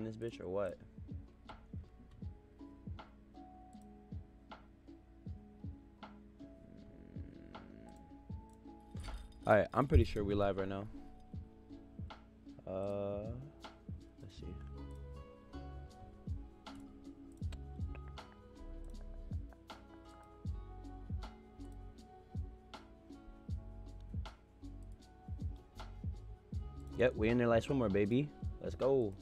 in this bitch or what? Alright, I'm pretty sure we live right now. Uh, let's see. Yep, we in there like swimmer, baby. Let's go.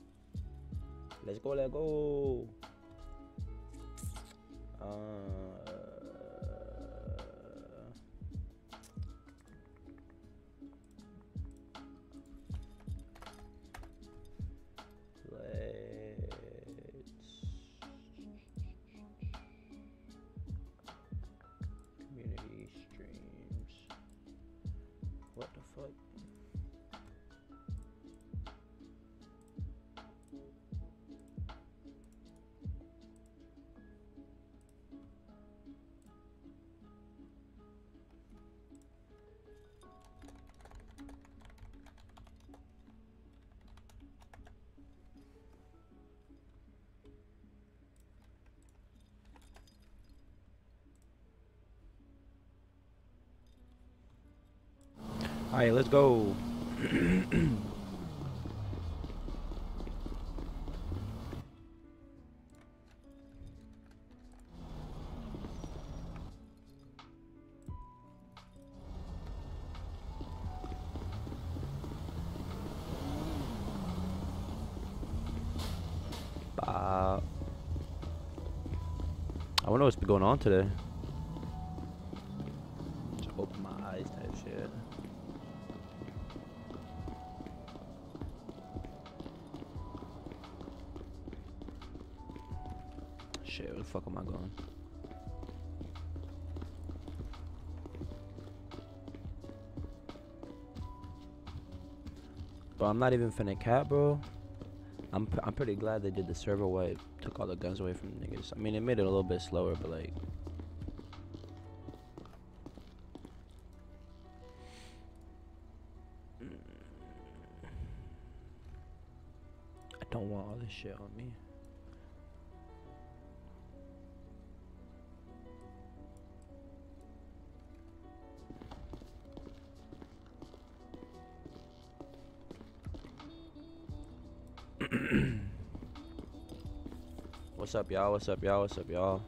Let's go, let's go. Let's go. I wonder what's been going on today. Fuck am I going? Bro, I'm not even finna cap, bro. I'm I'm pretty glad they did the server wipe, took all the guns away from niggas. I mean, it made it a little bit slower, but like. Up, y'all? What's up, y'all? What's up, y'all?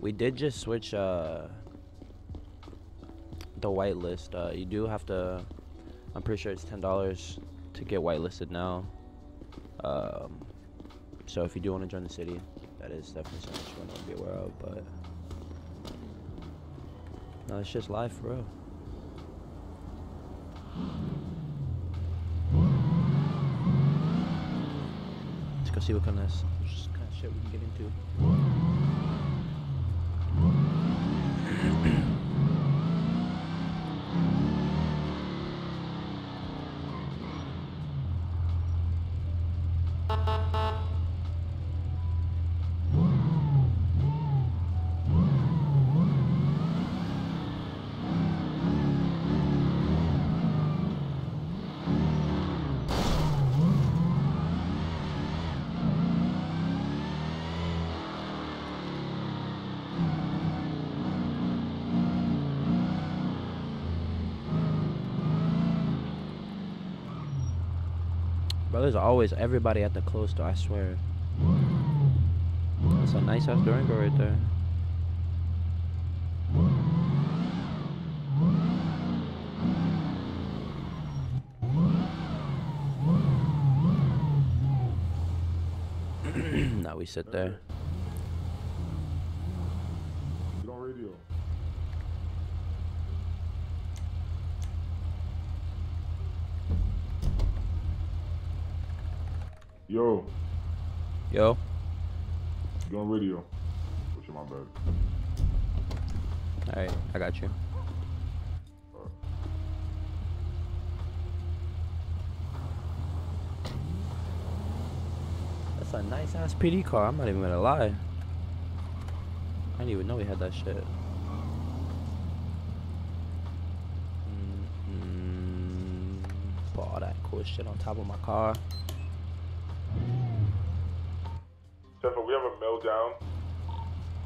We did just switch uh the whitelist. Uh you do have to I'm pretty sure it's ten dollars to get whitelisted now. Um so if you do want to join the city, that is definitely something you want to be aware of, but no, it's just live for real. Let's go see what kind of, just kind of shit we can get into. There's always everybody at the close door, I swear. That's a nice ass Durango right there. now we sit there. Yo. Yo. You're on radio. Push my bag. Alright, I got you. That's a nice ass PD car, I'm not even gonna lie. I didn't even know we had that shit. Mm -hmm. Put all that cool shit on top of my car.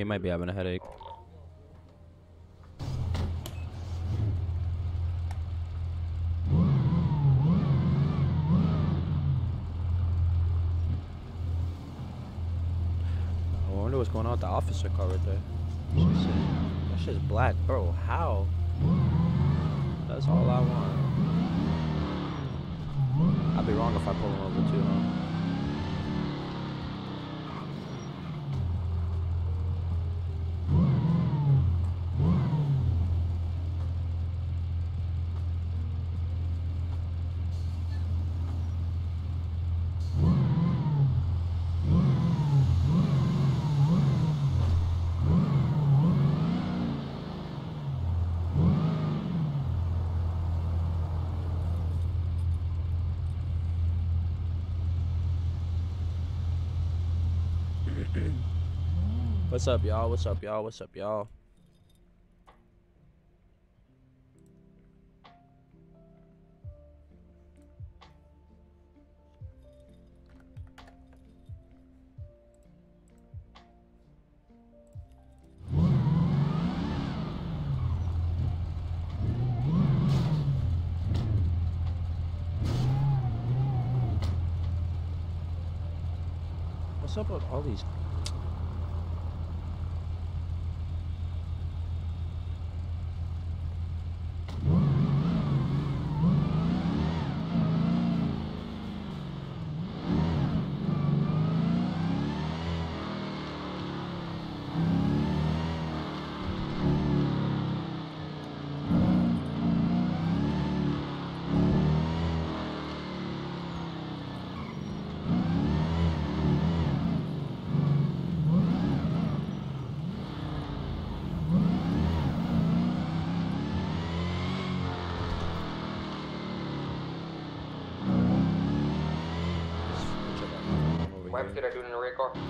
you might be having a headache. I wonder what's going on with the officer car right there. That shit's black, bro. How? That's all I want. I'd be wrong if I pull him over too, huh? What's up, y'all? What's up, y'all? What's up, y'all? What's up with all these Why did I do it in a red car?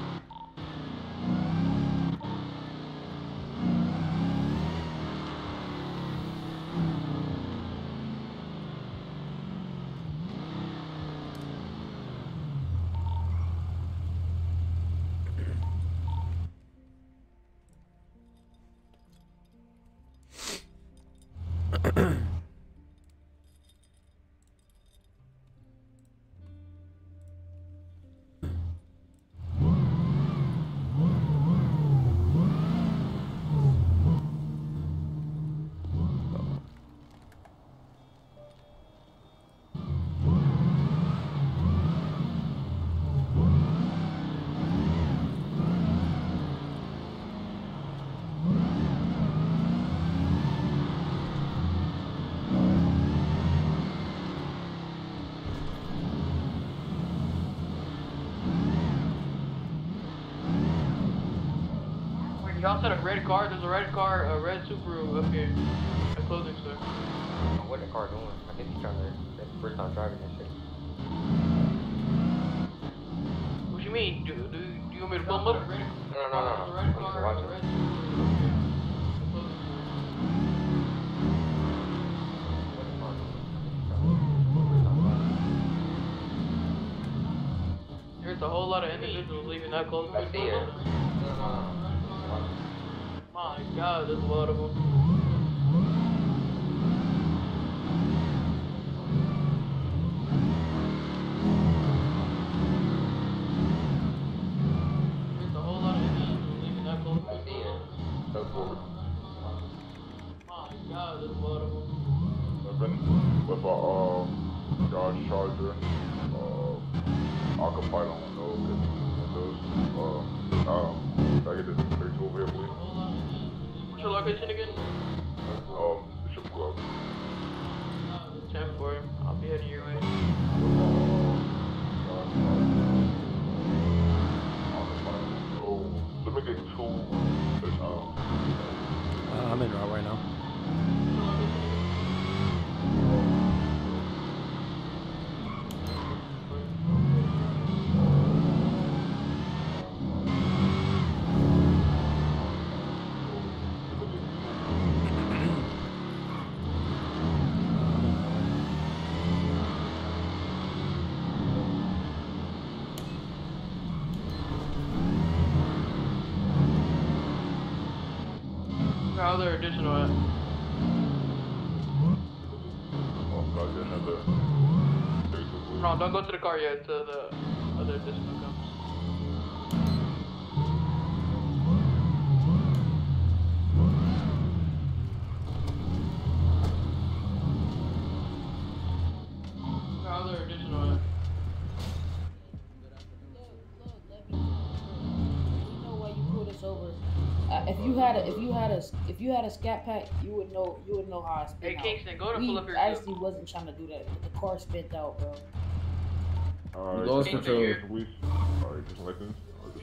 Wait, a red car? There's a red car, a red Subaru up here. A clothing store. Oh, what the car doing? I think he's trying to. That's the first time driving that shit. What you mean? Do, do, do you want me to pull him up? No, no, no, no. There's a I'm just watching. red Subaru up here. A clothing store. What the car doing? First time driving. There's a whole lot of individuals leaving that clothing I see it. My God, there's a lot of them. Other additional at? Can I get another? Basically. No, don't go to the car yet till the you had a, if you had a, if you had a scat pack, you would know, you would know how I spin Hey out. Kingston, go to we pull up your I actually wasn't trying to do that. but The car spit out, bro. Alright. Lost control. Police. Alright, just license.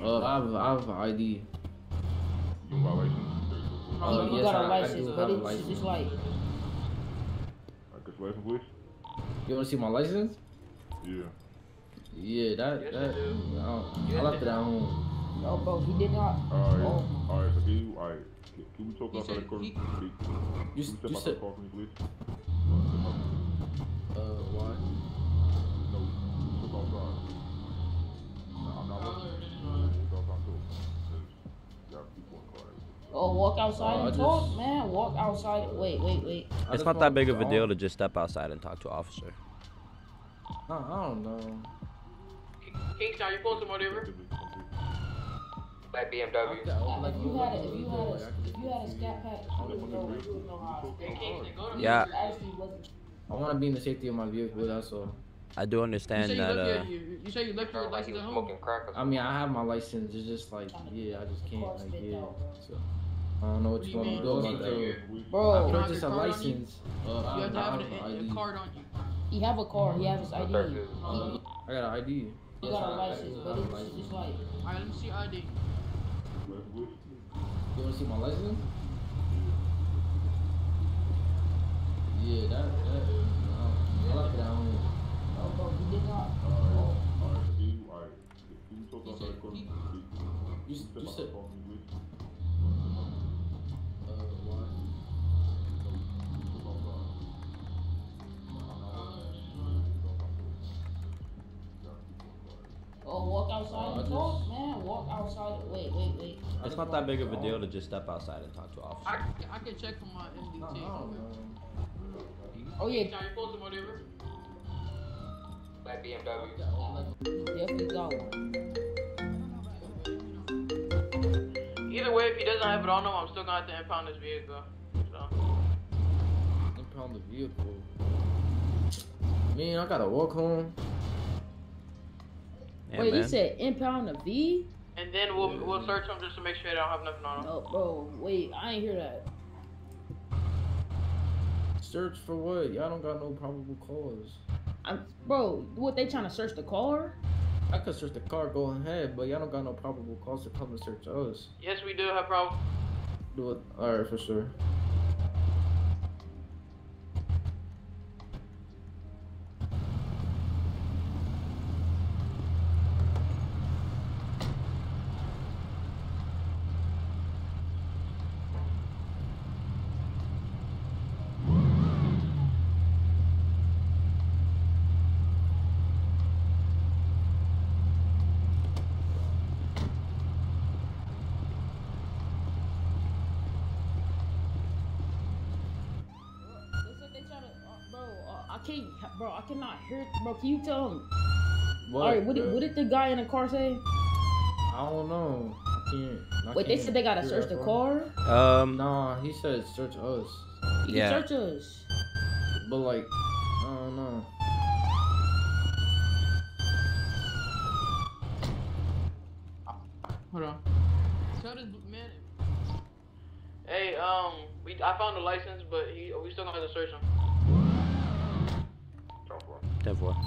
Or Uh, I have, I have an ID. You got license? Basically. Uh, you yes, got a I- I license, do but it's, license. it's like, I guess license, please. You wanna see my license? Yeah. Yeah, that, Yes, that, I do. I, don't- Yes, I left it at home. No, bro, he did not. Alright. Oh. Alright. So can you? Alright. Can, can we talk He outside the said car? he- Can you- You, Can you step you out the said, car for me, please? uh, why? No, step outside. No, I'm not Where working. other additional at? Step outside too. You got people in car. Oh, walk outside Uh, I and talk, man. Walk outside. Wait, wait, wait. It's not that big of a deal to just step outside and talk to an officer. I, I don't know. Kingston, are you pulling somebody over? Black BMW. could- like If you had a, if you had like, I a, could- if you had a scat pack, you would know, you would know how I Hey spin Kingston, go to Yeah. He actually wasn't. I want to be in the safety of my vehicle. That's all. I do understand you that. left Uh, you, you say you left your Sounds license at home? smoking crack or I mean, I have my license. It's just like, yeah, I just can't. Like, yeah. So I don't know what What you do you want me to do about that. Bro, I You purchased a card you? license. Uh, You have to have an, have a, an a card on you. He have a car. He have his ID. Versus- You ID. I got an ID. Yes, got a I- I license, but it's, license. it's like. Alright, let me see your ID. You want to see my license? Yeah, that, that, no, I left it at home. Oh, bro, he did not. Alright. Alright. You? Alright. Can you talk He outside the said car? he- Can you You, step you out said, the car for me, please? uh, why? Oh, walk outside I and talk, man. Walk outside. Wait, wait, wait. It's not that big of a deal to just step outside and talk to an officer. I, I can check for my No, I MDT. don't know. Oh yeah, Kingston, are you pulling somebody over? Black BMW. definitely got one. Either way, if he doesn't have it on him, I'm still gonna have to impound his vehicle. So. Impound the vehicle. Man, I gotta walk home. Yeah, Wait, man. he said impound the V? And then we'll we'll search them just to make sure they don't have nothing on them. No, oh, bro. Wait, I ain't hear that. Search for what? Y'all don't got no probable cause. I'm, bro, what they trying to search the car? I could search the car, go ahead, but y'all don't got no probable cause to come and search us. Yes, we do have problem. Do it. Alright, for sure. They said they trying to, uh, bro. Uh, I can't, bro. I cannot hear. Bro, can you tell him? What? All right, what did, what did the guy in the car say? I don't know. I can't. I Wait, they can't said they gotta search the car. Um, Nah, he said search us. You Yeah. search us. But like, I don't know. Hold on. Tell this man. Hey, um, we I found the license, but he we still gonna have to search him. Drop off.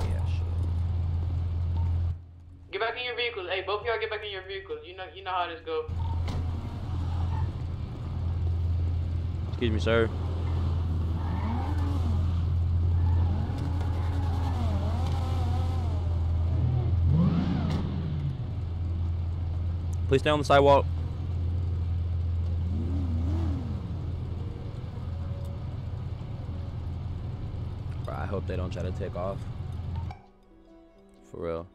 Yeah, shit. Get back in your vehicles. Hey, both of y'all get back in your vehicles. You know, you know how this go. Excuse me, sir. Please stay on the sidewalk. Bro, I hope they don't try to take off. For real.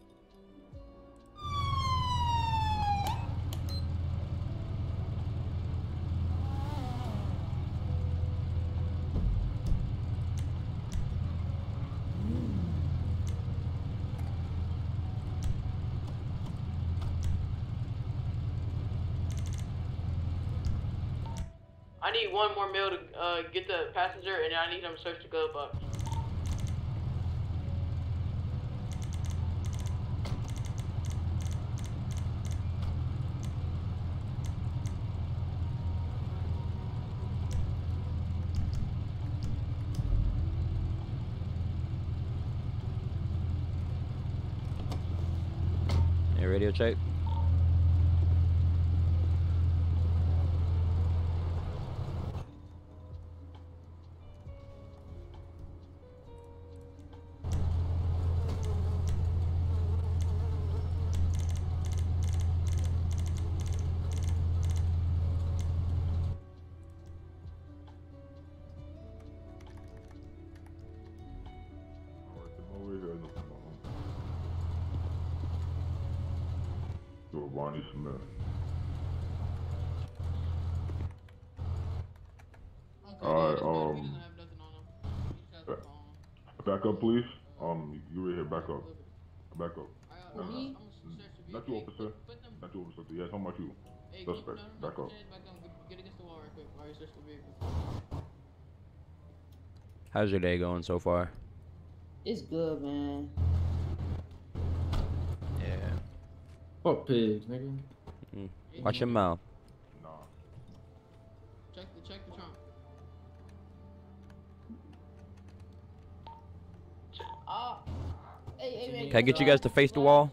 I need one more meal to uh, get the passenger, and I need them to search the glove box. So, Bonnie Smith. Alright, um, back up, please. Um, you right here. Back up. Back up. For me? Not you, officer. Not you, officer. Yes, how about you? Suspect. Back up. Get against the wall right quick while you search the vehicle. How's your day going so far? It's good, man. Yeah. Fuck pigs, nigga. Watch your mouth. Nah. Check the check the trunk. Ah. Hey, hey, man. Can I get you guys to face the wall?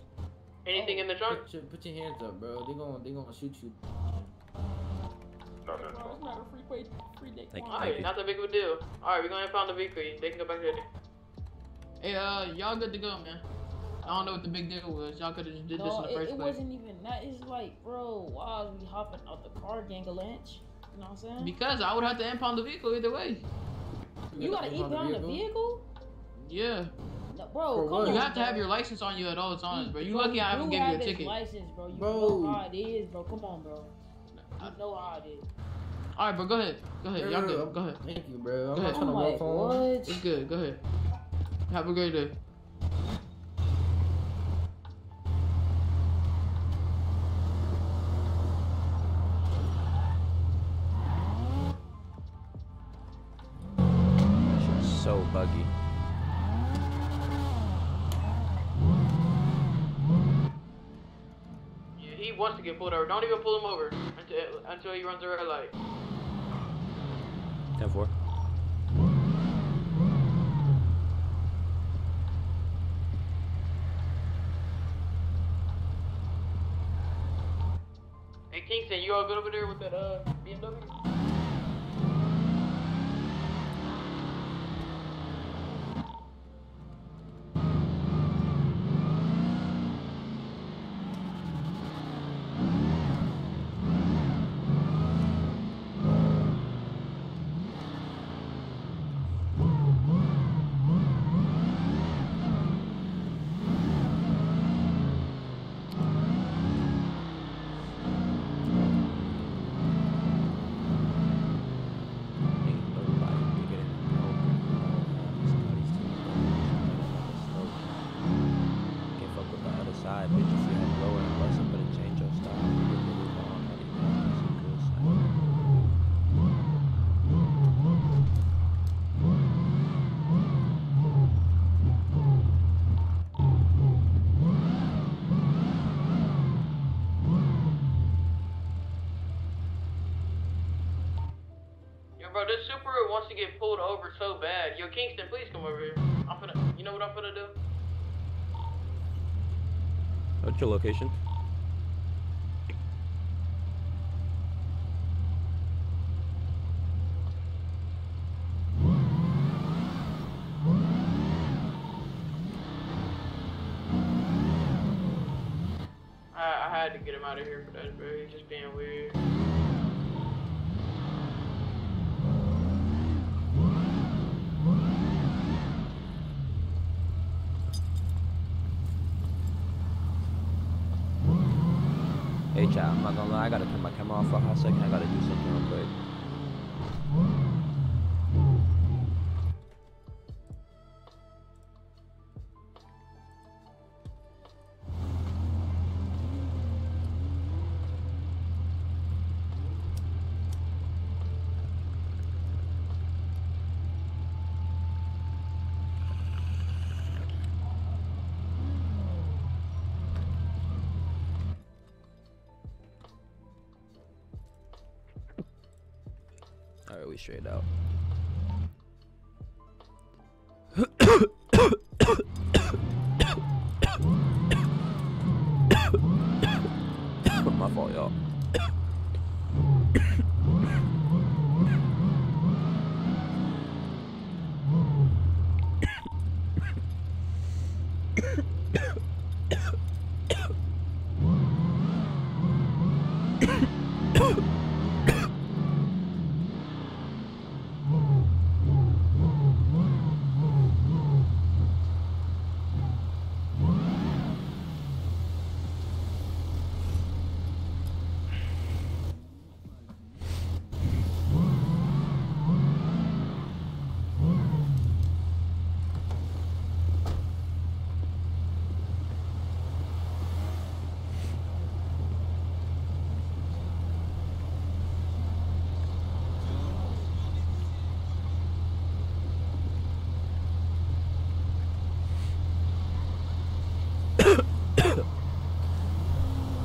Anything in the trunk? Put your, put your hands up, bro. They gonna they gonna shoot you. Not that trunk. not a free way, free day. Thank you. Alright, not that big of a deal. Alright, we're gonna find the vehicle. They can go back there. Hey, uh, y'all good to go, man. I don't know what the big deal was. Y'all could have just did this in the it, first it place. It wasn't even that. It's like, bro, why is we hopping out the car, gang a lynch? You know what I'm saying? Because I would have to impound the vehicle either way. you gotta eat down the vehicle? Yeah. No, bro, For come what? on. You have to have your license on you at all times, bro. You Bro, lucky I haven't do give you a have his ticket. License, bro. You Bro. know how it is, bro. Come on, bro. You know how it is. Alright, bro, go ahead. Go ahead. Y'all Yeah, good. Go ahead. Thank you, bro. I'm Go not ahead. trying to I'm walk like, home. what? It's good. Go ahead. Have a great day. He wants to get pulled over. Don't even pull him over until until he runs the red light. Ten four. Hey Kingston, you all good over there with that uh BMW? This wants to get pulled over so bad. Yo, Kingston, please come over here. I'm gonna, you know what I'm gonna do? What's your location? Chat, I'm not gonna lie, I gotta turn my camera off for a hot second. I gotta do something real quick. Straight out.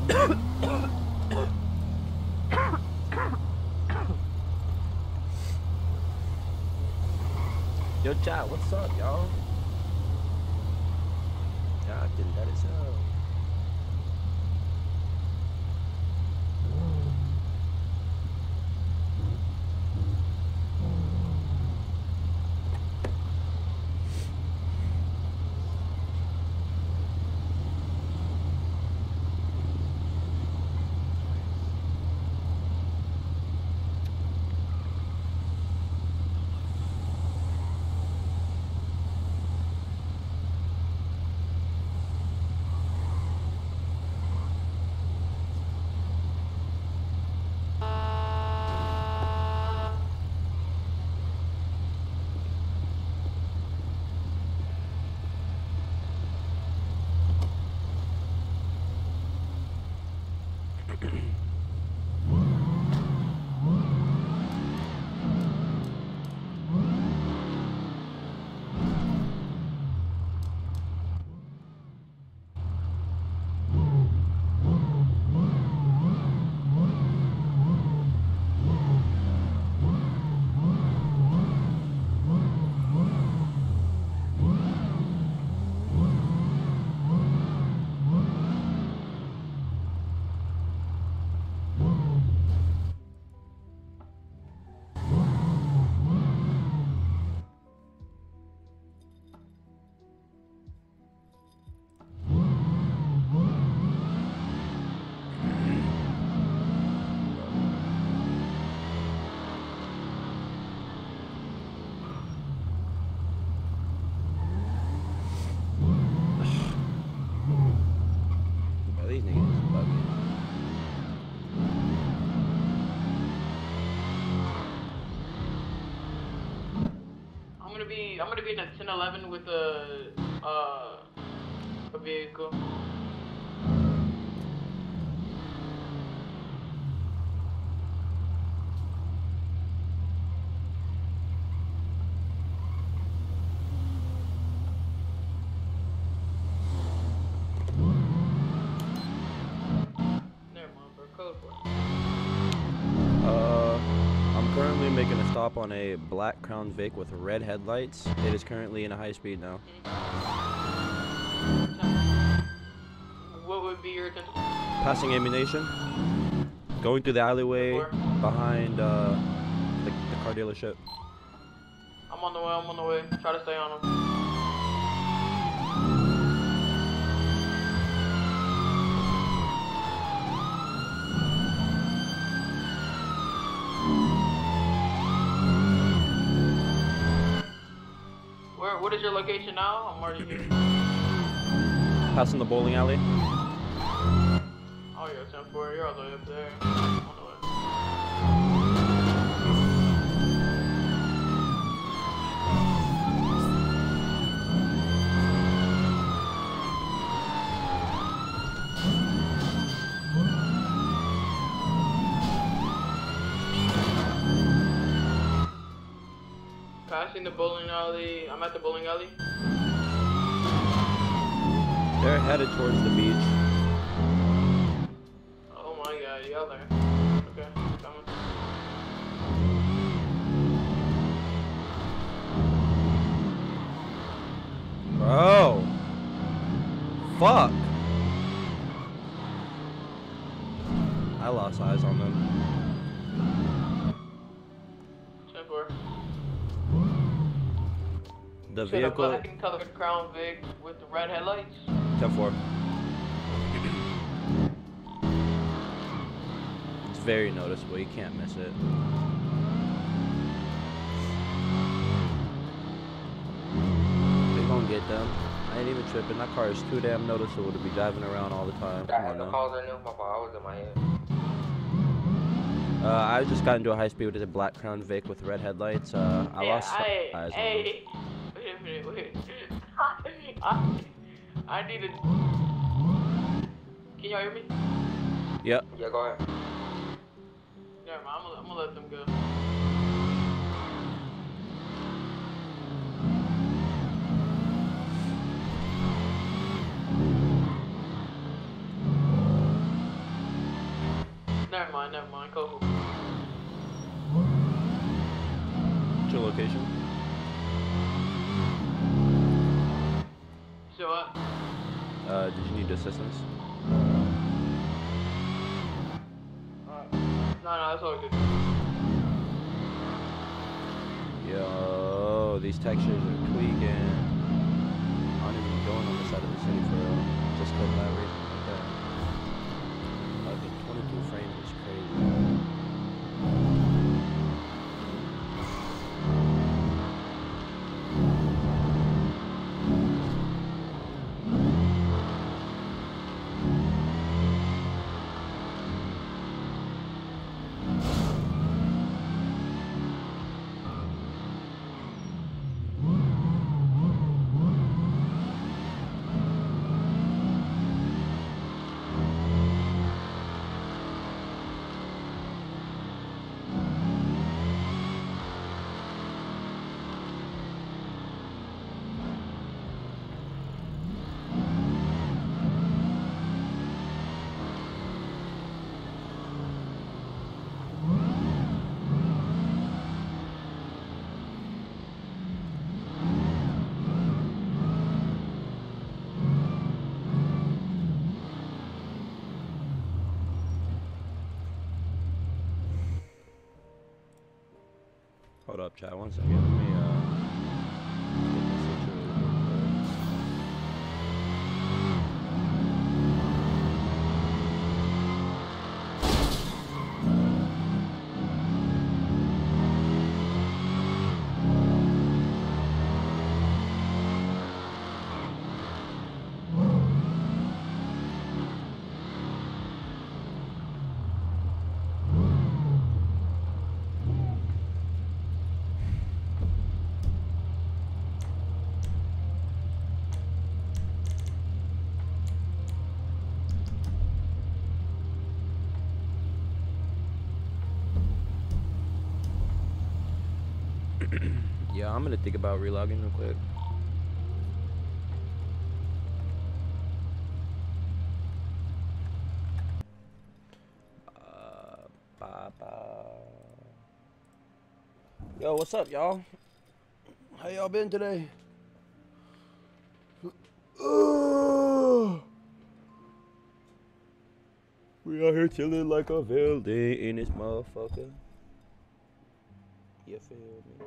Yo, chat, what's up, y'all? Yeah, getting that as hell. I'm gonna be in a 1011 with a, uh, a vehicle. Never mind, bro. Code for it. Uh, I'm currently currently on a black Crown Vic with red headlights. It is currently in a high speed now. What would be your? Passing Ammu-Nation. Going through the alleyway behind uh, the, the car dealership. I'm on the way, I'm on the way. Try to stay on him. Where, what is your location now? I'm already here. Passing the bowling alley. Oh, you're 10 4. You're all the way up there. Passing the bowling alley. I'm at the bowling alley. They're headed towards the beach. Oh my god, y'all there. Okay, coming. Bro. Oh. Fuck. The Should a vehicle. black and colored Crown Vic with the red headlights. 10 4. It's very noticeable. You can't miss it. They gonna get them. I ain't even tripping. That car is too damn noticeable to be driving around all the time. I had on no calls or no, my fault. I was in my head. Uh, I just got into a high speed with a black Crown Vic with red headlights. Uh, I yeah, lost I, eyes hey, I, I need to. Can y'all hear me? Yep. Yeah, go ahead. Never mind, I'm gonna, I'm gonna let them go. Never mind, never mind, go. What's your location? So what? Uh, did you need assistance? Alright. No, no, that's all good. Yo, these textures are tweaking. I don't even going on the side of the city for real. Just cause that reason like that. Fucking 22 frames is crazy. Hold up, chat. Yeah, I'm gonna think about relogging real quick. Yo, what's up, y'all? How y'all been today? We out here chilling like a villain in this motherfucker. You feel me?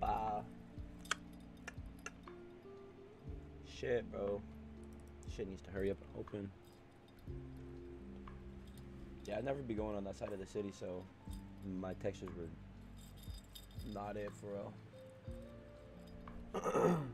Bye. Shit, bro. Shit needs to hurry up and open. Yeah, I'd never be going on that side of the city, so my textures were not it for real.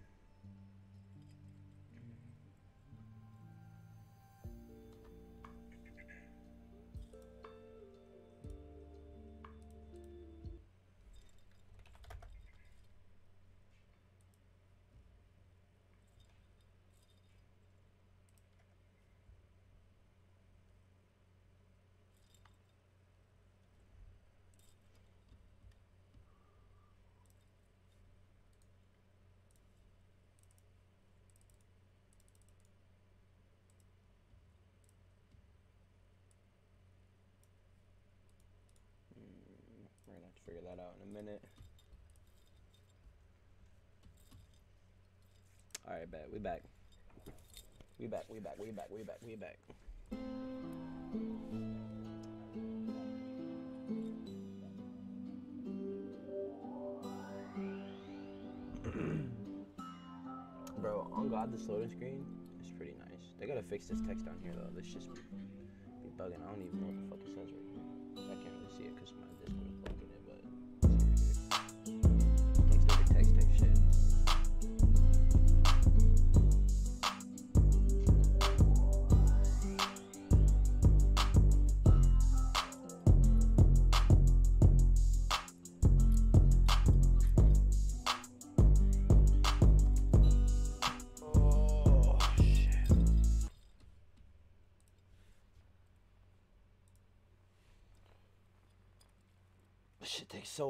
figure that out in a minute. Alright, bet. We back. We back, we back, we back, we back, we back. Bro, on God, this loading screen is pretty nice. They gotta fix this text down here though. This just be bugging. I don't even know what the fuck it says right now. I can't really see it because my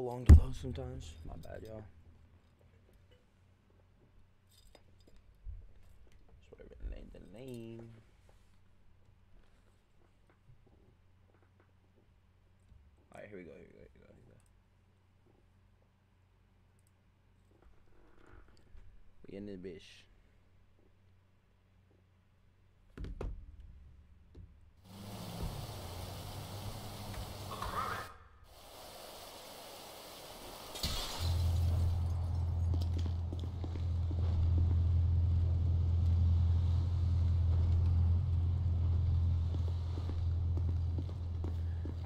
long to load sometimes. My bad, y'all. The name, the name. Alright, here we go, here we go, here we go, here we go. We in bitch.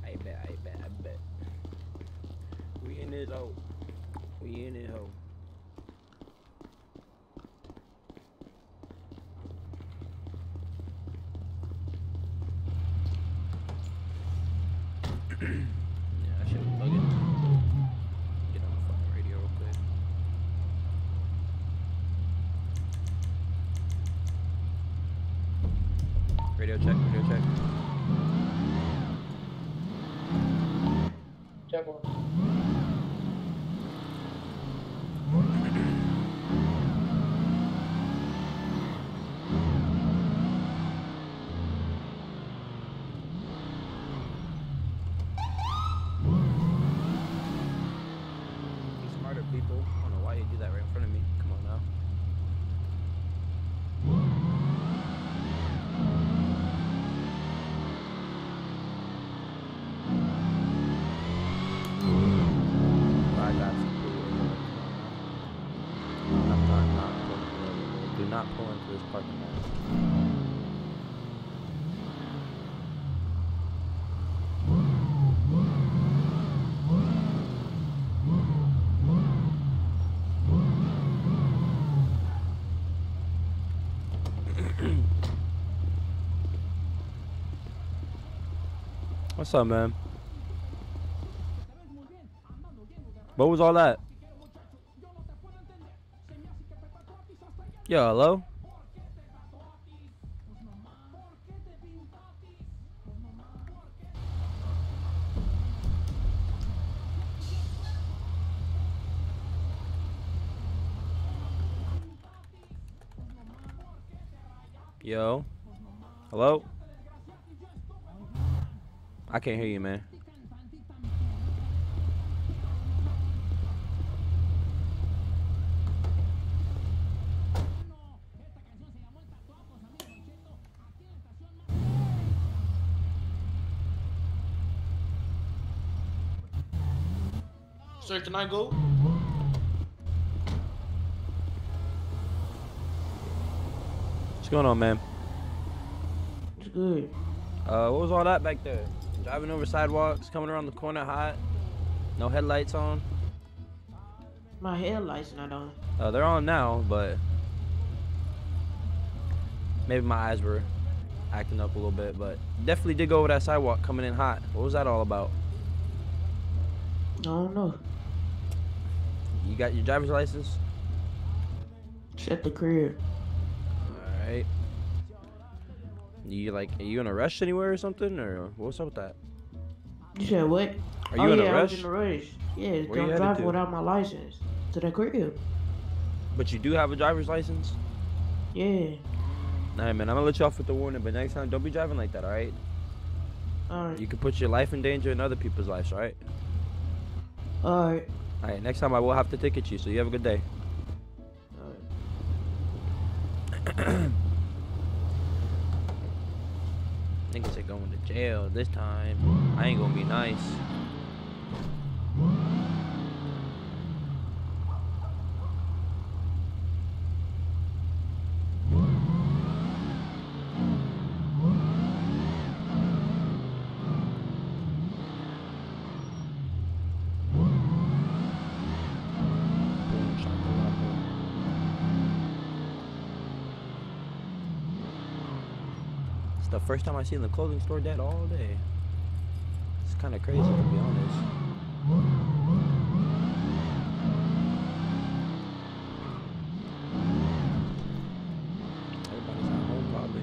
I bet, I bet, I bet. Oh, we in it, hoe. We in it, hoe. yeah, I should plug it. Get on the fucking radio real quick. Radio check, radio check. Check one. Be smarter, people. I don't know why you do that right in front of me. Come on now. What's up, man? What was all that? Yo, hello? Yo. Hello? I can't hear you, man. Sir, can I go? What's going on, man? It's good. Uh, what was all that back there? Driving over sidewalks, coming around the corner hot, no headlights on. My headlights not on. Uh, they're on now, but maybe my eyes were acting up a little bit. But definitely did go over that sidewalk coming in hot. What was that all about? I don't know. You got your driver's license? It's at the crib. All right. You like, are you in a rush anywhere or something, or what's up with that? You said what? Are you oh, in yeah, a I was in a rush. Yeah, Where you I'm headed driving to? without my license to the crib. But you do have a driver's license. Yeah. All right, man. I'm gonna let you off with the warning, but next time, don't be driving like that. All right? All You can put your life in danger and other people's lives. All right? All right. All right. Next time, I will have to ticket you. So you have a good day. All right. Niggas are going to jail this time. I ain't gonna be nice. It's the first time I've seen the clothing store dead all day. It's kind of crazy to be honest. Everybody's at home probably.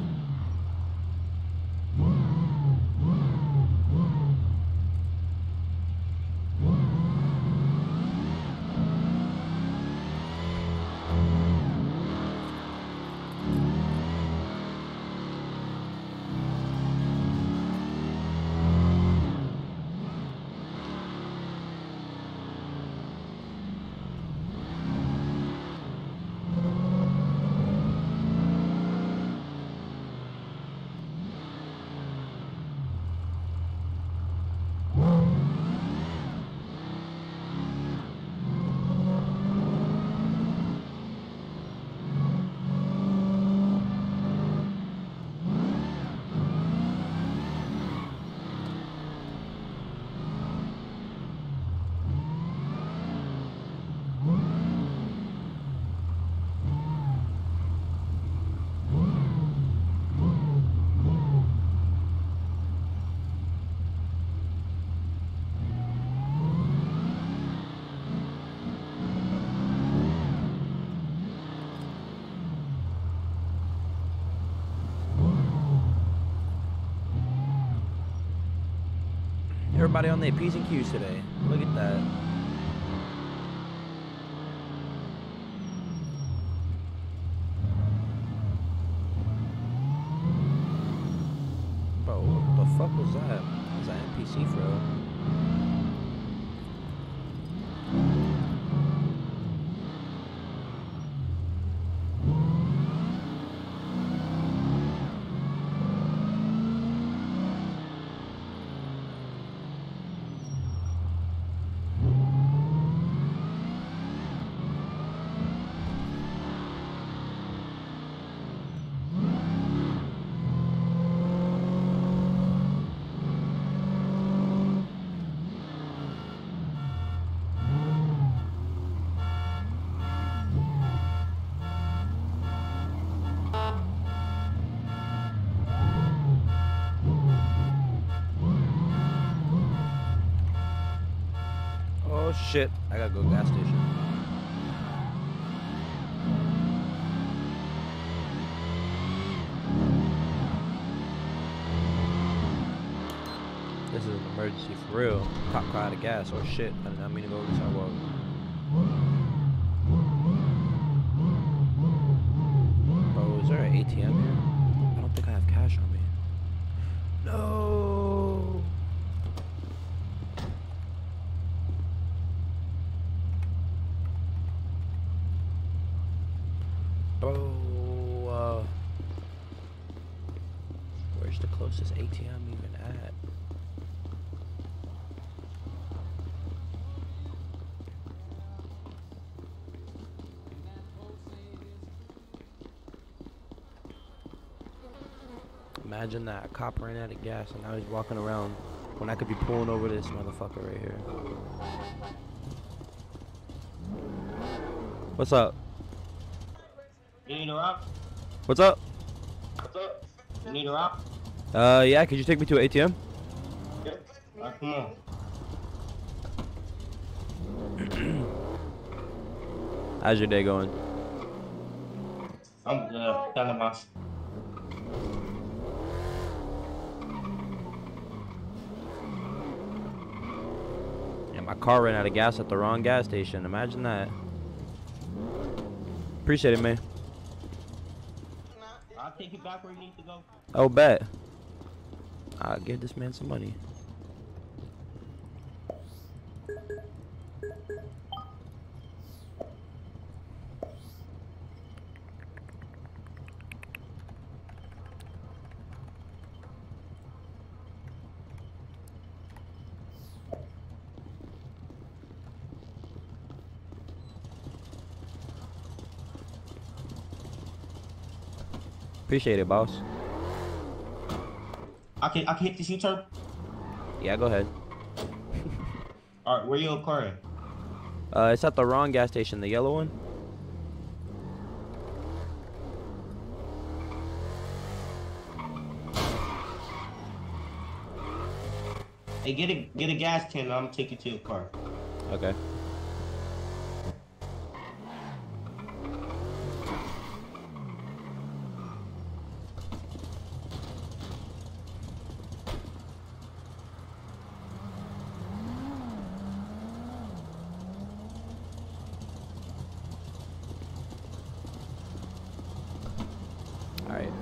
Everybody on their P's and Q's today. Look at that. Bro, what the fuck was that? That was an NPC, bro. Gotta go gas station. This is an emergency for real. Cop car out of gas. Oh shit! I did not mean to go over the sidewalk. Bro, is there an ATM here? I don't think I have cash on me. No. Bro, uh, where's the closest ATM even at? Imagine that a cop ran out of gas and now he's walking around when I could be pulling over this motherfucker right here. What's up? You need a rock? What's up? What's up? You need a rock? Uh, yeah, could you take me to an ATM? Yep. Alright, come on. How's your day going? I'm good. Telling my my car ran out of gas at the wrong gas station. Imagine that. Appreciate it, man. I'll take you back where you need to go. Oh, bet. I'll give this man some money. Appreciate it, boss. I can I can hit this U-turn. Yeah, go ahead. Alright, where your car at? Uh, it's at the wrong gas station, the yellow one. Hey, get a get a gas can. I'm gonna take you to your car. Okay. All right.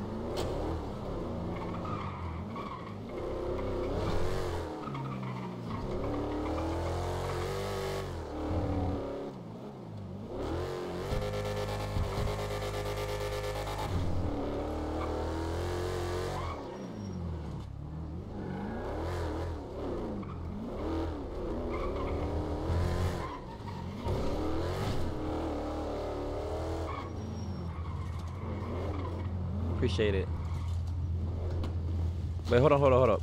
Appreciate it. Wait, hold on, hold on, hold up.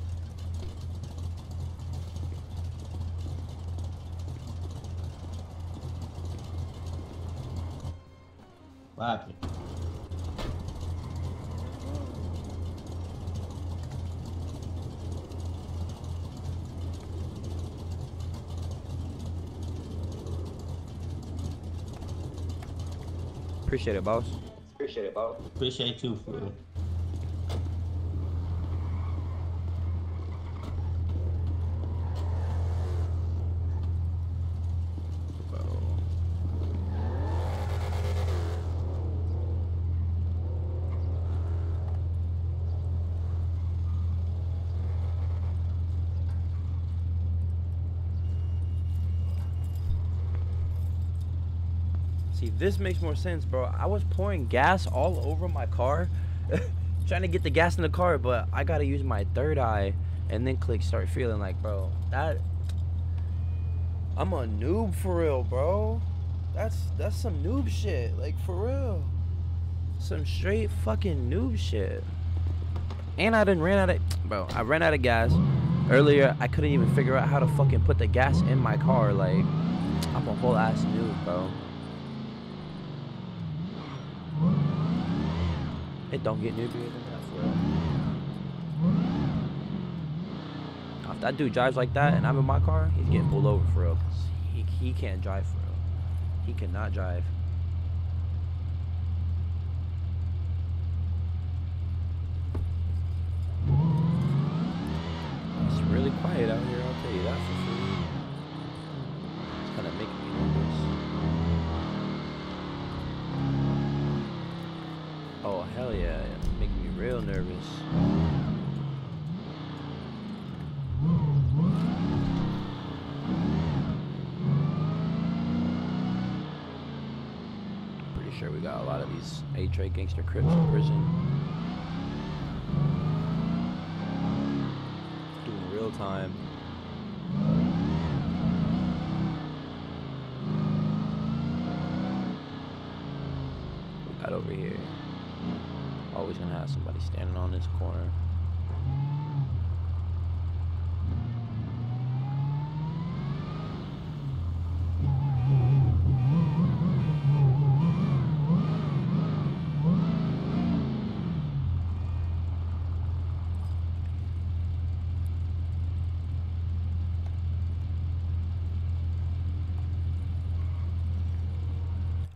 What happened? Appreciate it, boss. Appreciate it, boss. Appreciate you for this makes more sense, bro. I was pouring gas all over my car, trying to get the gas in the car, but I gotta use my third eye and then click start feeling like, bro, that. I'm a noob for real, bro. That's that's some noob shit, like for real. Some straight fucking noob shit. And I didn't ran out of, bro. I ran out of gas earlier. I couldn't even figure out how to fucking put the gas in my car. Like, I'm a whole ass noob, bro. It don't get noobier than that for real. Now, if that dude drives like that and I'm in my car, he's getting pulled over for real. he, he can't drive for real. He cannot drive. It's really quiet out here, hell yeah. yeah, Making me real nervous. Pretty sure we got a lot of these Eight Tray gangster crips in prison. Doing real time. We got over here. Always gonna have somebody standing on this corner.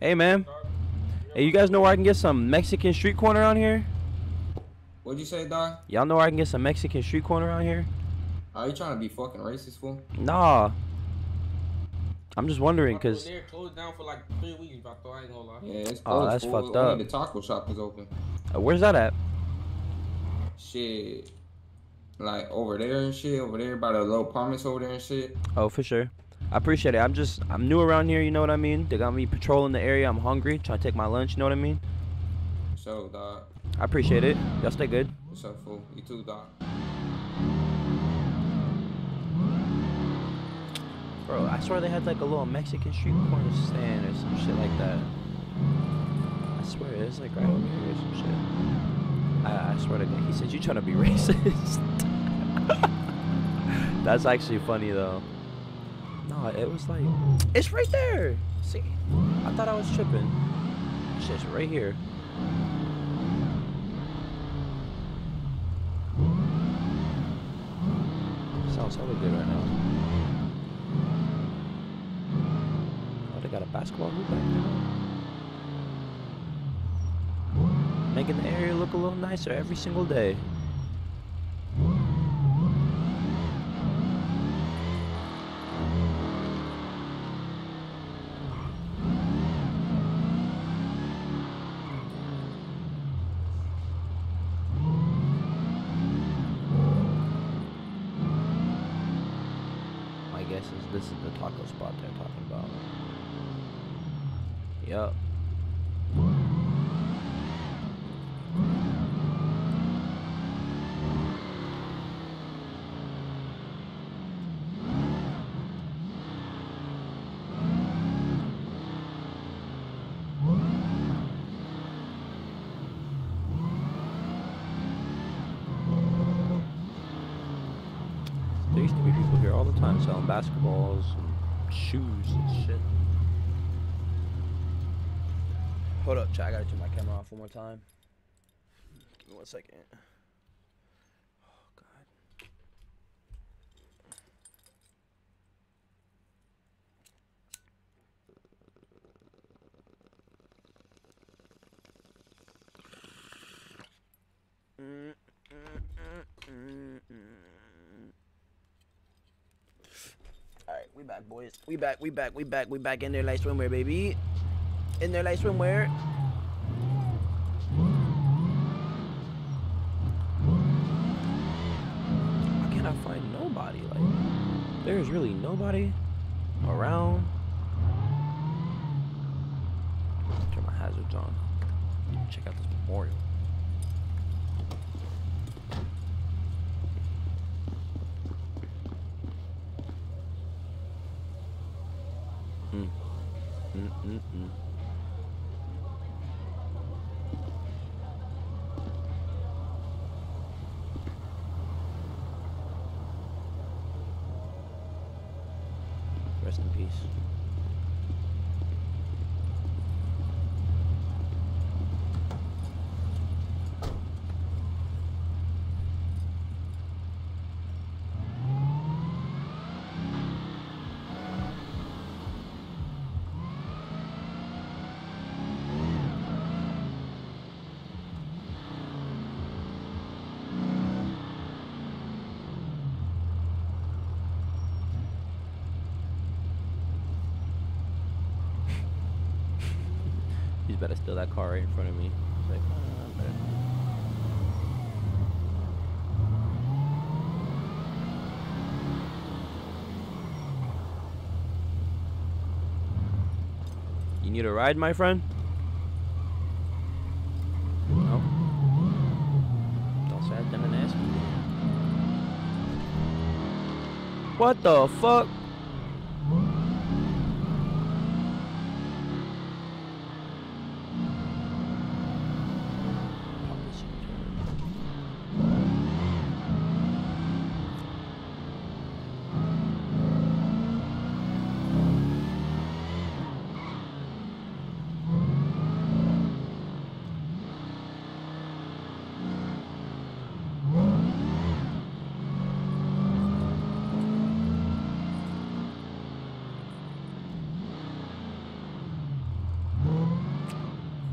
Hey man. Hey, you guys know where I can get some Mexican street corn around here? What'd you say, dog? Y'all know where I can get some Mexican street corn around here? Are you trying to be fucking racist, fool? Nah. I'm just wondering, cause They're closed down for like three weeks, bro. I ain't gonna lie. Yeah, it's Oh, that's fool. fucked Only up. the taco shop is open. uh, where's that at? Shit. Like over there and shit, over there by the little apartments over there and shit. Oh, for sure. I appreciate it. I'm just, I'm new around here. You know what I mean? They got me patrolling the area. I'm hungry, trying to take my lunch. You know what I mean? So, dog. I appreciate it. Y'all stay good. What's up, fool? You too, dog. Bro, I swear they had like a little Mexican street corner stand or some shit like that. I swear, it's like right over here or some shit. I, I swear to God, he said you trying to be racist. That's actually funny though. No, it was like, it's right there. See, I thought I was tripping. It's just right here. Sounds hella good right now. Oh, they got a basketball hoop back there. Making the area look a little nicer every single day. My guess is this is the taco spot they're talking about. Yup. There used to be people here all basketballs and shoes and shit. Hold up, chat. I gotta turn my camera off one more time. Give me one second. Oh, mm, mm, mm, God. Mm, mm, mm, mm, mm. All right, we back, boys. We back. We back. We back. We back in there like swimwear, baby. In there like swimwear. Why can't I find nobody? Like, there is really nobody around. Turn my hazards on. Check out this memorial. Mm. Mm mm mm. Rest in peace. He's better steal that car right in front of me. He's like, "Uh, better not." You need a ride, my friend? No. Don't say you. What the fuck?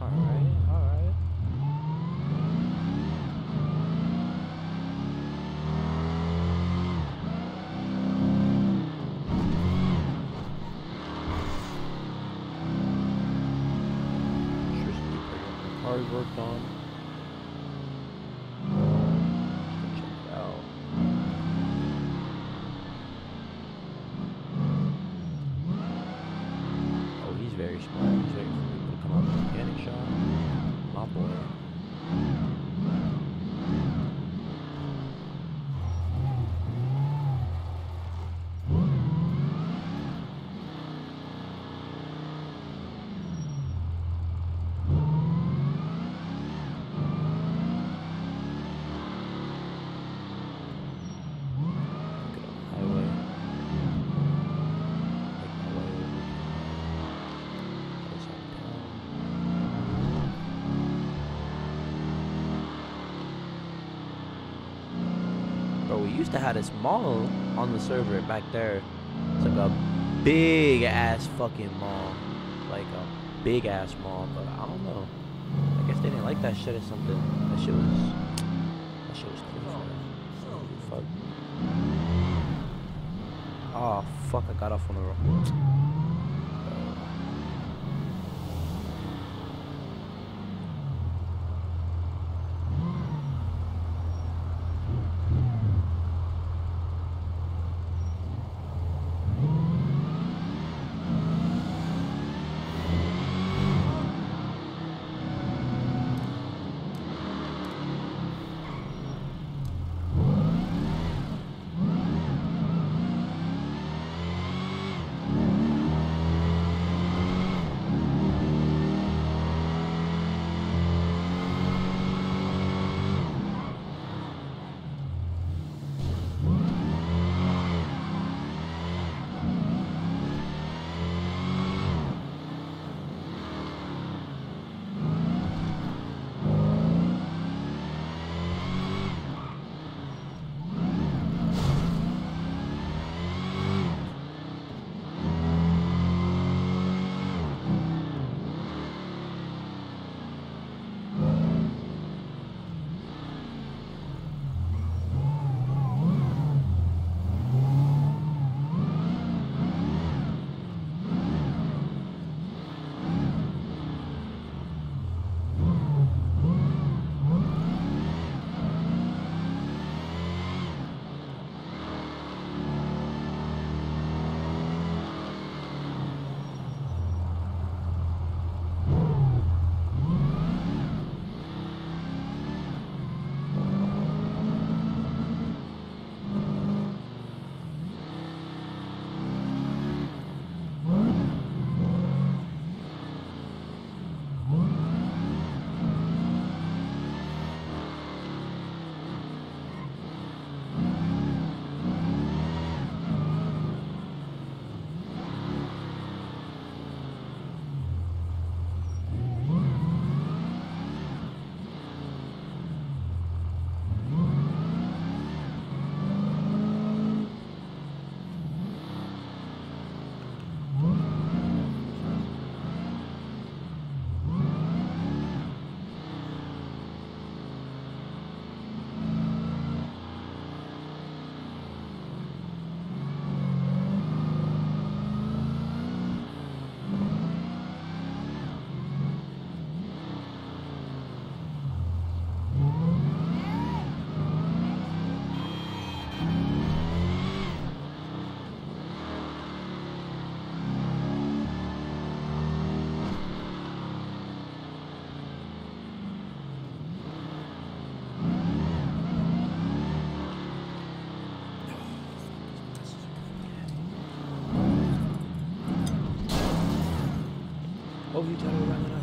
Alright, alright. Cars worked on. Check it out. Oh, he's very smart. He's waiting for people to come out with a mechanic shop. My boy. Get on the highway. Make my way over to other side of town. Bro, we used to have this mall on the server back there. It's like a big ass fucking mall. Like a big ass mall, but I don't know. I guess they didn't like that shit or something. That shit was that shit was cool for Fuck. Oh fuck! I got off on the wrong.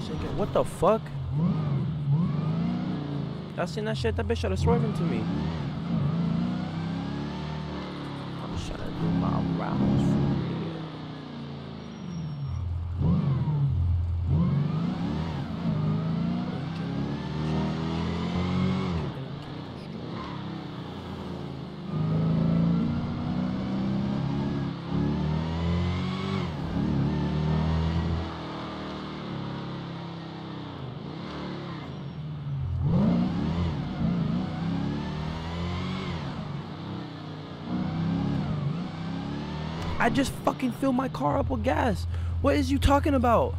To I. What the fuck? Y'all seen that shit? That bitch tried to swerve into me. I'm just trying to do my rounds for real. I just fucking filled my car up with gas. What is you talking about?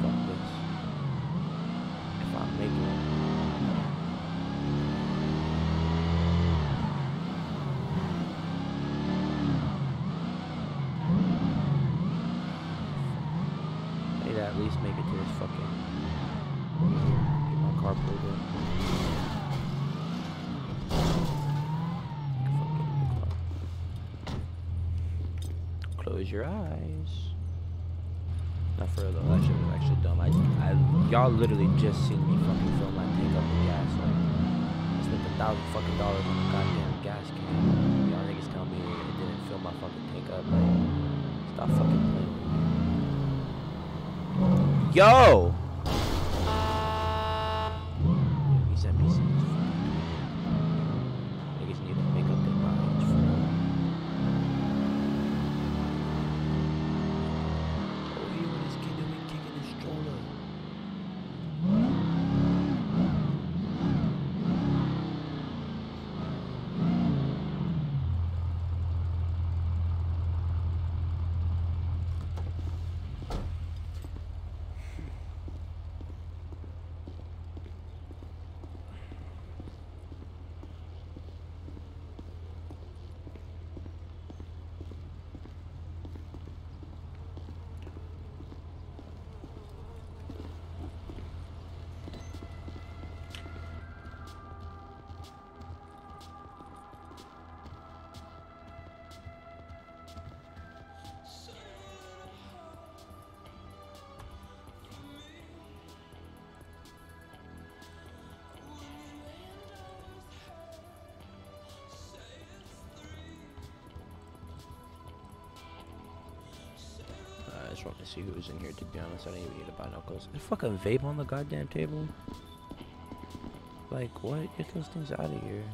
Fuck this. If I make it. I need to at least make it to this fucking. Get my car pulled in. Close your eyes. Not for real though, that shit was actually dumb. I, I, y'all literally just seen me fucking fill my tank up with gas. Like, I spent a thousand fucking dollars on a goddamn gas can. Y'all niggas tell me it didn't fill my fucking tank up. Like, stop fucking playing. Yo! Just wanted to see who was in here. To be honest, I didn't even get a binoculars. There's fucking vape on the goddamn table. Like, what? Get those things out of here.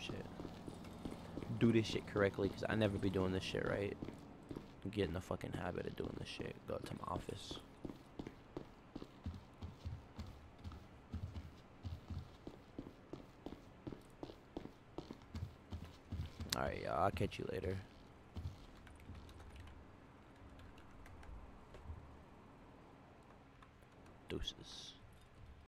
Shit. Do this shit correctly, because I never be doing this shit right. Get in the fucking habit of doing this shit. Go to my office. Alright, y'all. I'll catch you later.